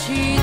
去